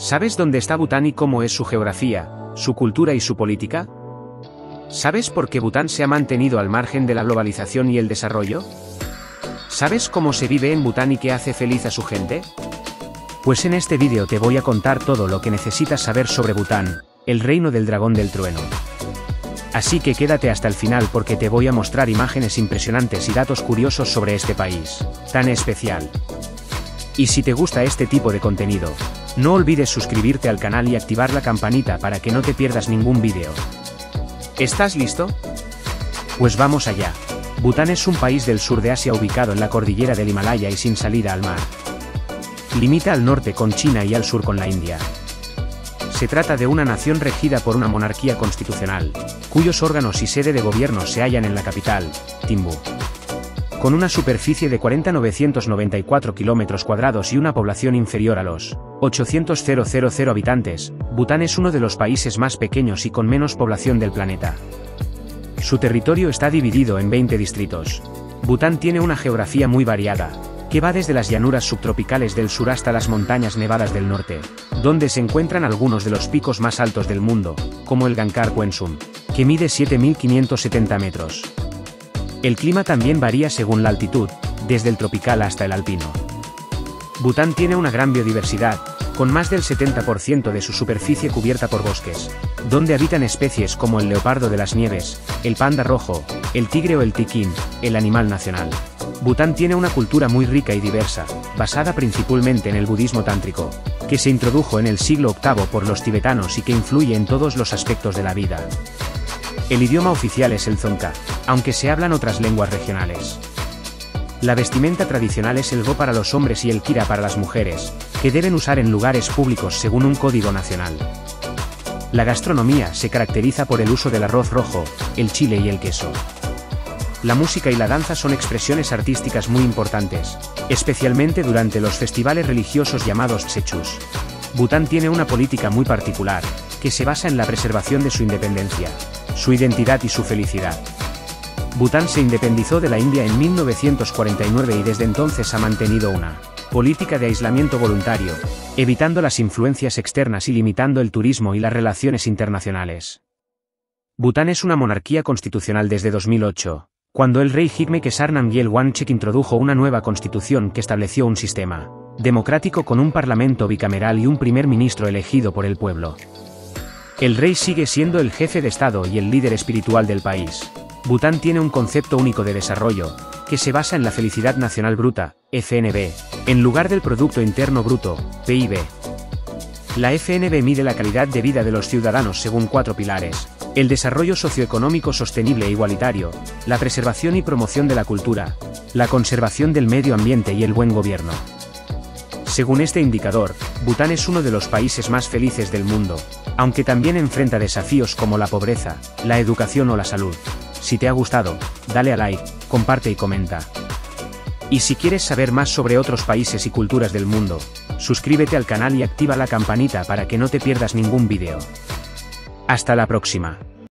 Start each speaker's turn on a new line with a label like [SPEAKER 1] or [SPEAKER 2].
[SPEAKER 1] ¿Sabes dónde está Bután y cómo es su geografía, su cultura y su política? ¿Sabes por qué Bután se ha mantenido al margen de la globalización y el desarrollo? ¿Sabes cómo se vive en Bután y qué hace feliz a su gente? Pues en este vídeo te voy a contar todo lo que necesitas saber sobre Bután, el reino del dragón del trueno. Así que quédate hasta el final porque te voy a mostrar imágenes impresionantes y datos curiosos sobre este país, tan especial. Y si te gusta este tipo de contenido, no olvides suscribirte al canal y activar la campanita para que no te pierdas ningún vídeo. ¿Estás listo? Pues vamos allá. Bután es un país del sur de Asia ubicado en la cordillera del Himalaya y sin salida al mar. Limita al norte con China y al sur con la India. Se trata de una nación regida por una monarquía constitucional, cuyos órganos y sede de gobierno se hallan en la capital, Timbu. Con una superficie de 40.994 kilómetros cuadrados y una población inferior a los 800.000 habitantes, Bután es uno de los países más pequeños y con menos población del planeta. Su territorio está dividido en 20 distritos. Bután tiene una geografía muy variada, que va desde las llanuras subtropicales del sur hasta las montañas nevadas del norte, donde se encuentran algunos de los picos más altos del mundo, como el Gankar Kwensum, que mide 7.570 metros. El clima también varía según la altitud, desde el tropical hasta el alpino. Bután tiene una gran biodiversidad, con más del 70% de su superficie cubierta por bosques, donde habitan especies como el leopardo de las nieves, el panda rojo, el tigre o el tiquín, el animal nacional. Bután tiene una cultura muy rica y diversa, basada principalmente en el budismo tántrico, que se introdujo en el siglo VIII por los tibetanos y que influye en todos los aspectos de la vida. El idioma oficial es el zonka, aunque se hablan otras lenguas regionales. La vestimenta tradicional es el go para los hombres y el kira para las mujeres, que deben usar en lugares públicos según un código nacional. La gastronomía se caracteriza por el uso del arroz rojo, el chile y el queso. La música y la danza son expresiones artísticas muy importantes, especialmente durante los festivales religiosos llamados Tsechus. Bután tiene una política muy particular, que se basa en la preservación de su independencia, su identidad y su felicidad. Bután se independizó de la India en 1949 y desde entonces ha mantenido una política de aislamiento voluntario, evitando las influencias externas y limitando el turismo y las relaciones internacionales. Bután es una monarquía constitucional desde 2008, cuando el rey Jigme Kesar Namgyel Wangchuk introdujo una nueva constitución que estableció un sistema democrático con un parlamento bicameral y un primer ministro elegido por el pueblo. El rey sigue siendo el jefe de Estado y el líder espiritual del país. Bután tiene un concepto único de desarrollo, que se basa en la felicidad nacional bruta, FNB, en lugar del Producto Interno Bruto, PIB. La FNB mide la calidad de vida de los ciudadanos según cuatro pilares, el desarrollo socioeconómico sostenible e igualitario, la preservación y promoción de la cultura, la conservación del medio ambiente y el buen gobierno. Según este indicador, Bután es uno de los países más felices del mundo, aunque también enfrenta desafíos como la pobreza, la educación o la salud. Si te ha gustado, dale a like, comparte y comenta. Y si quieres saber más sobre otros países y culturas del mundo, suscríbete al canal y activa la campanita para que no te pierdas ningún vídeo. Hasta la próxima.